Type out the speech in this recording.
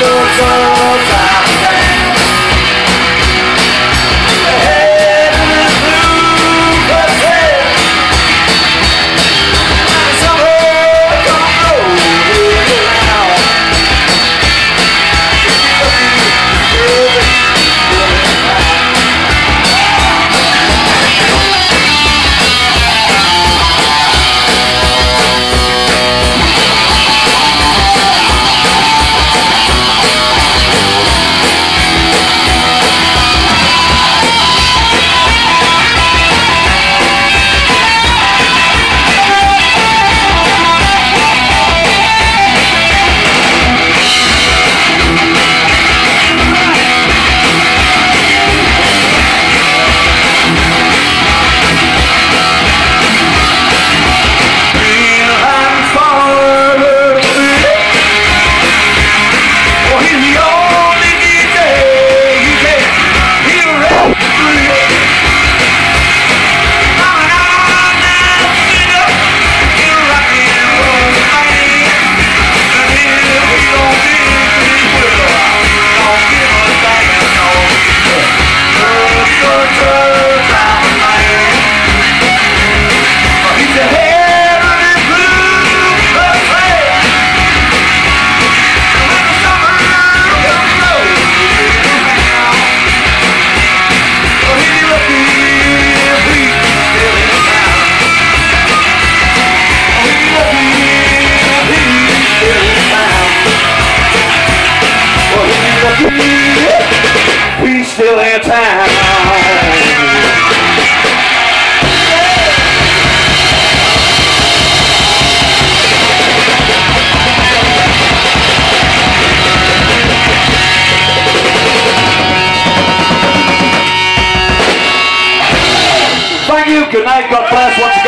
no time. Still in town. Thank you. Good night. God bless.